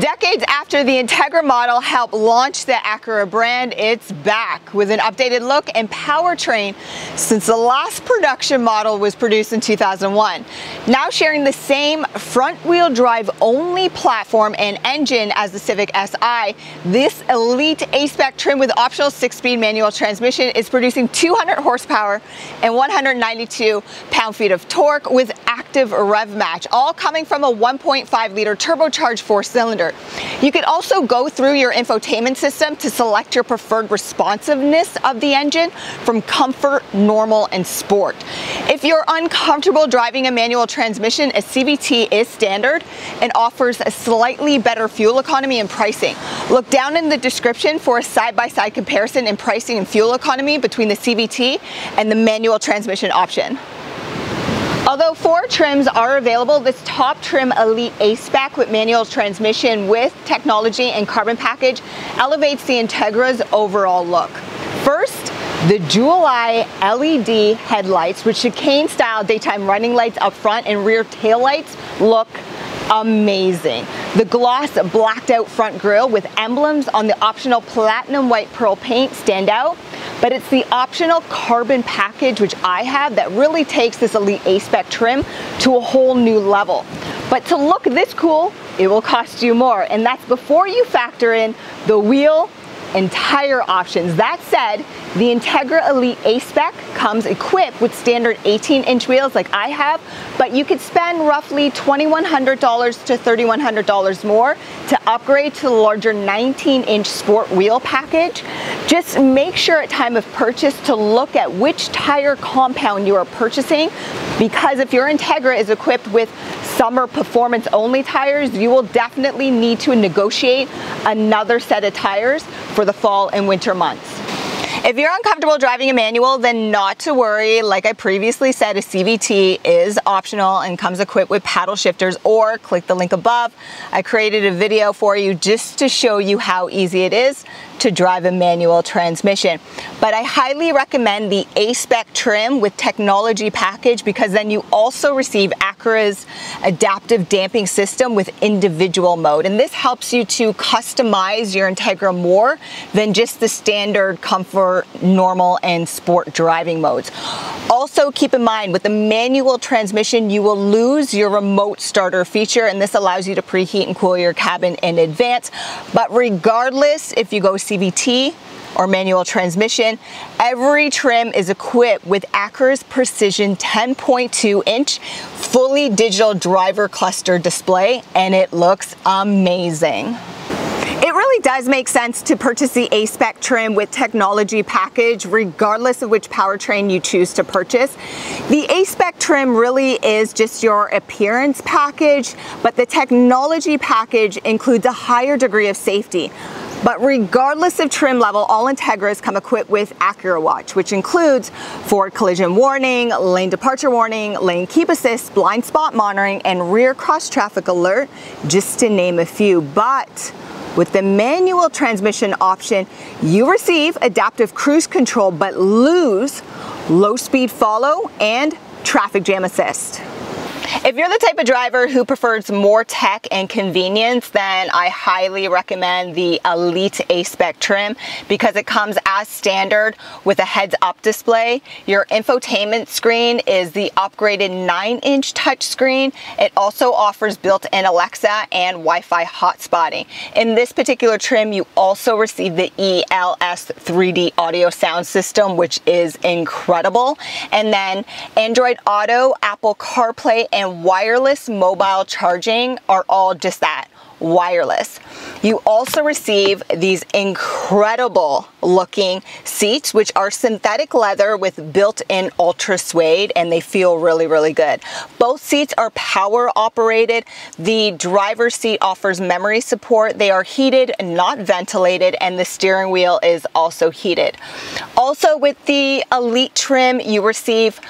Decades after the Integra model helped launch the Acura brand, it's back with an updated look and powertrain since the last production model was produced in 2001. Now sharing the same front-wheel drive only platform and engine as the Civic Si, this elite A-Spec trim with optional six-speed manual transmission is producing 200 horsepower and 192 pound-feet of torque with active rev match, all coming from a 1.5 liter turbocharged four-cylinder you can also go through your infotainment system to select your preferred responsiveness of the engine from comfort, normal, and sport. If you're uncomfortable driving a manual transmission, a CVT is standard and offers a slightly better fuel economy and pricing. Look down in the description for a side-by-side -side comparison in pricing and fuel economy between the CVT and the manual transmission option. Although four trims are available, this top trim Elite A-Spec with manual transmission with technology and carbon package elevates the Integra's overall look. First, the Jewel Eye LED headlights with chicane style daytime running lights up front and rear tail lights look amazing. The gloss blacked out front grille with emblems on the optional platinum white pearl paint stand out but it's the optional carbon package, which I have, that really takes this Elite A-Spec trim to a whole new level. But to look this cool, it will cost you more. And that's before you factor in the wheel and tire options. That said, the Integra Elite A-Spec comes equipped with standard 18-inch wheels like I have, but you could spend roughly $2,100 to $3,100 more to upgrade to the larger 19-inch sport wheel package. Just make sure at time of purchase to look at which tire compound you are purchasing because if your Integra is equipped with summer performance only tires, you will definitely need to negotiate another set of tires for the fall and winter months. If you're uncomfortable driving a manual, then not to worry. Like I previously said, a CVT is optional and comes equipped with paddle shifters or click the link above. I created a video for you just to show you how easy it is to drive a manual transmission. But I highly recommend the A-Spec trim with technology package because then you also receive Acura's adaptive damping system with individual mode. And this helps you to customize your Integra more than just the standard comfort, normal, and sport driving modes. Also keep in mind with the manual transmission, you will lose your remote starter feature and this allows you to preheat and cool your cabin in advance. But regardless, if you go CVT or manual transmission. Every trim is equipped with Acura's Precision 10.2 inch fully digital driver cluster display and it looks amazing. Really does make sense to purchase the A-Spec trim with technology package regardless of which powertrain you choose to purchase. The A-Spec trim really is just your appearance package, but the technology package includes a higher degree of safety. But regardless of trim level, all Integras come equipped with Acura Watch, which includes forward collision warning, lane departure warning, lane keep assist, blind spot monitoring, and rear cross traffic alert, just to name a few. But with the manual transmission option, you receive adaptive cruise control but lose low speed follow and traffic jam assist. If you're the type of driver who prefers more tech and convenience, then I highly recommend the Elite A-Spec trim because it comes as standard with a heads-up display. Your infotainment screen is the upgraded 9-inch touchscreen. It also offers built-in Alexa and Wi-Fi hotspotting. In this particular trim, you also receive the ELS 3D audio sound system, which is incredible. And then Android Auto, Apple CarPlay, and wireless mobile charging are all just that wireless. You also receive these incredible looking seats, which are synthetic leather with built-in ultra suede, and they feel really, really good. Both seats are power operated. The driver's seat offers memory support. They are heated, and not ventilated, and the steering wheel is also heated. Also with the Elite trim, you receive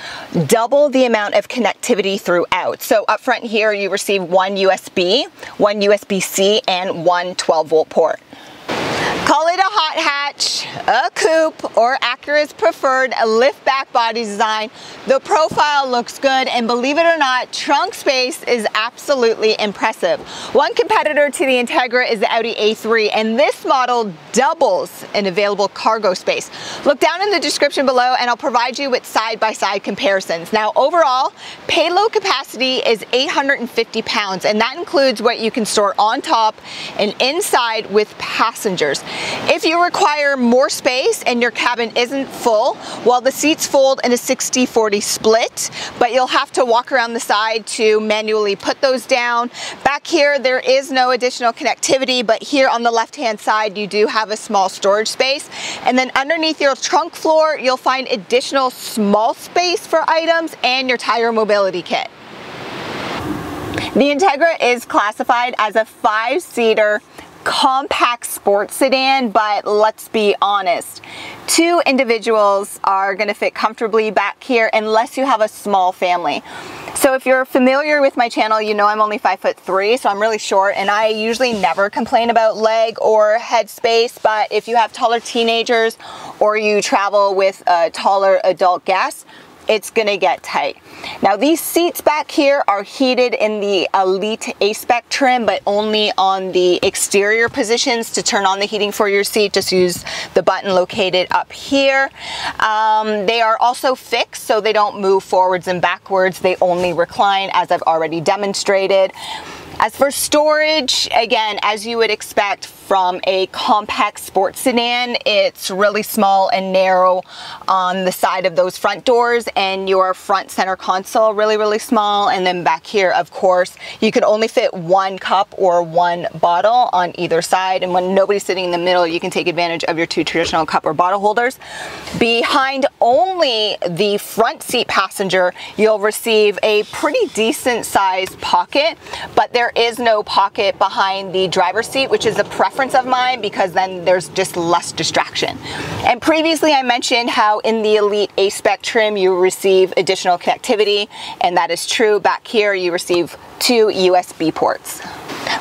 double the amount of connectivity throughout. So up front here, you receive one USB, one USB-C, and one 12 volt port. Call it a hot hatch, a coupe, or Acura's preferred liftback body design. The profile looks good and believe it or not, trunk space is absolutely impressive. One competitor to the Integra is the Audi A3 and this model doubles in available cargo space. Look down in the description below and I'll provide you with side-by-side -side comparisons. Now overall, payload capacity is 850 pounds and that includes what you can store on top and inside with passengers. If you require more space and your cabin isn't full, well the seats fold in a 60-40 split, but you'll have to walk around the side to manually put those down. Back here there is no additional connectivity, but here on the left-hand side you do have a small storage space. And then underneath your trunk floor, you'll find additional small space for items and your tire mobility kit. The Integra is classified as a five-seater compact sports sedan, but let's be honest. Two individuals are gonna fit comfortably back here unless you have a small family. So if you're familiar with my channel, you know I'm only five foot three, so I'm really short and I usually never complain about leg or head space, but if you have taller teenagers or you travel with a taller adult guests, it's gonna get tight. Now these seats back here are heated in the Elite A-Spec trim, but only on the exterior positions to turn on the heating for your seat. Just use the button located up here. Um, they are also fixed, so they don't move forwards and backwards. They only recline, as I've already demonstrated. As for storage, again, as you would expect from a compact sports sedan, it's really small and narrow on the side of those front doors and your front center console really, really small. And then back here, of course, you can only fit one cup or one bottle on either side. And when nobody's sitting in the middle, you can take advantage of your two traditional cup or bottle holders. Behind only the front seat passenger, you'll receive a pretty decent sized pocket, but there is no pocket behind the driver's seat, which is a preference of mine because then there's just less distraction. And previously I mentioned how in the Elite A-Spec trim you receive additional connectivity, and that is true. Back here you receive two USB ports.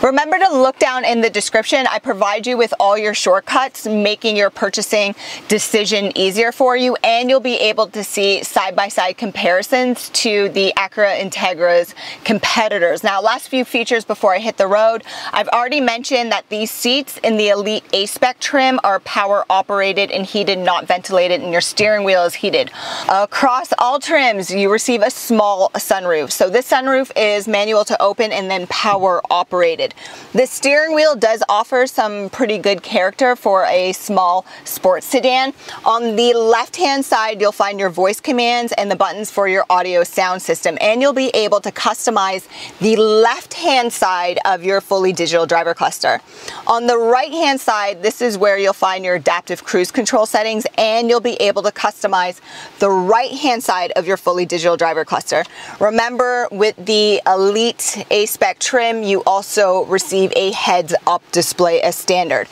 Remember to look down in the description. I provide you with all your shortcuts, making your purchasing decision easier for you, and you'll be able to see side-by-side -side comparisons to the Acura Integra's competitors. Now, last few features before I hit the road. I've already mentioned that these seats in the Elite A-Spec trim are power operated and heated, not ventilated, and your steering wheel is heated. Across all trims, you receive a small sunroof. So this sunroof is manual to open and then power operated. The steering wheel does offer some pretty good character for a small sports sedan. On the left-hand side, you'll find your voice commands and the buttons for your audio sound system, and you'll be able to customize the left-hand side of your fully digital driver cluster. On the right-hand side, this is where you'll find your adaptive cruise control settings, and you'll be able to customize the right-hand side of your fully digital driver cluster. Remember, with the Elite A-Spec trim, you also receive a heads up display as standard.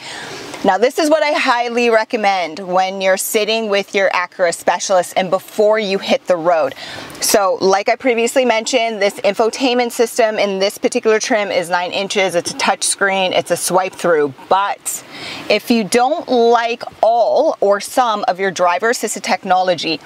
Now this is what I highly recommend when you're sitting with your Acura specialist and before you hit the road. So like I previously mentioned, this infotainment system in this particular trim is nine inches, it's a touch screen, it's a swipe through, but if you don't like all or some of your driver assisted technology,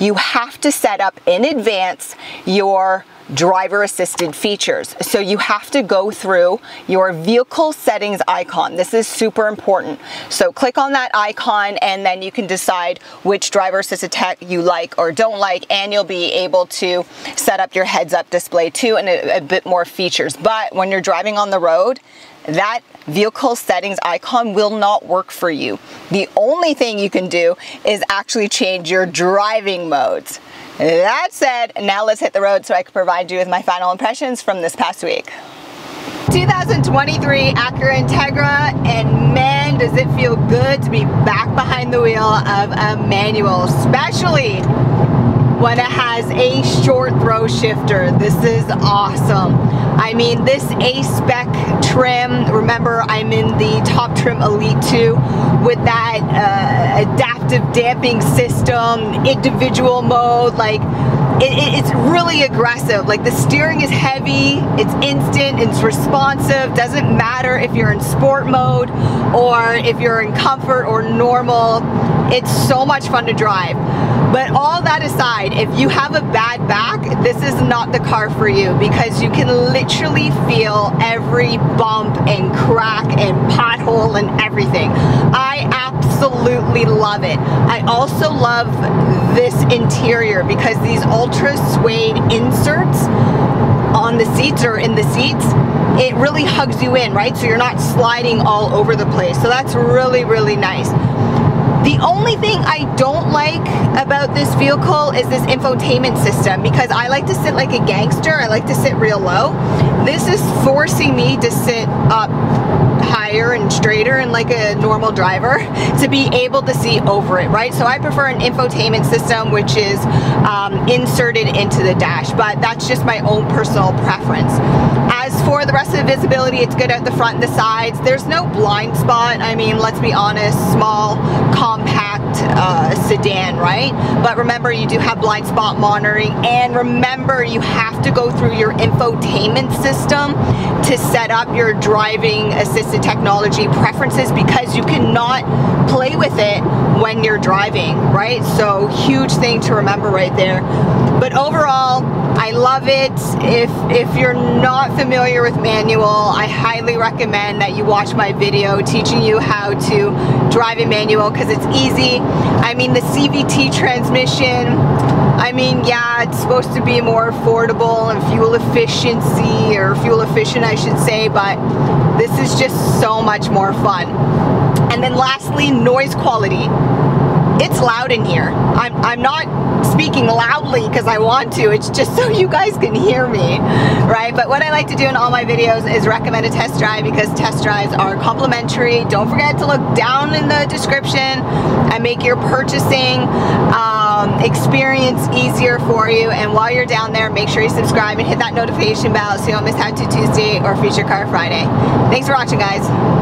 you have to set up in advance your driver assisted features. So you have to go through your vehicle settings icon. This is super important. So click on that icon and then you can decide which driver assisted tech you like or don't like and you'll be able to set up your heads up display too and a, a bit more features. But when you're driving on the road, that vehicle settings icon will not work for you. The only thing you can do is actually change your driving modes. That said, now let's hit the road so I can provide you with my final impressions from this past week. 2023 Acura Integra and man does it feel good to be back behind the wheel of a manual, especially when it has a short throw shifter. This is awesome. I mean, this A-Spec trim, remember I'm in the top trim Elite 2 with that uh, adaptive damping system, individual mode, like it, it, it's really aggressive. Like the steering is heavy, it's instant, it's responsive, doesn't matter if you're in sport mode or if you're in comfort or normal. It's so much fun to drive. But all that aside, if you have a bad back, this is not the car for you because you can literally feel every bump and crack and pothole and everything. I absolutely love it. I also love this interior because these ultra suede inserts on the seats or in the seats, it really hugs you in, right? So you're not sliding all over the place. So that's really, really nice. The only thing I don't like about this vehicle is this infotainment system because I like to sit like a gangster. I like to sit real low. This is forcing me to sit up higher and straighter and like a normal driver to be able to see over it, right? So I prefer an infotainment system which is um, inserted into the dash, but that's just my own personal preference. As for the rest of the visibility, it's good at the front and the sides. There's no blind spot. I mean, let's be honest, small, compact uh, sedan, right? But remember, you do have blind spot monitoring and remember, you have to go through your infotainment system to set up your driving assisted technology preferences because you cannot play with it when you're driving, right? So huge thing to remember right there. But overall, I love it. If, if you're not familiar with manual, I highly recommend that you watch my video teaching you how to drive a manual because it's easy. I mean, the CVT transmission, I mean, yeah, it's supposed to be more affordable and fuel efficiency or fuel efficient, I should say, but this is just so much more fun. And then lastly, noise quality. It's loud in here. I'm, I'm not speaking loudly because I want to. It's just so you guys can hear me, right? But what I like to do in all my videos is recommend a test drive because test drives are complimentary. Don't forget to look down in the description and make your purchasing um, experience easier for you. And while you're down there, make sure you subscribe and hit that notification bell so you don't miss How To Tuesday or Feature Car Friday. Thanks for watching, guys.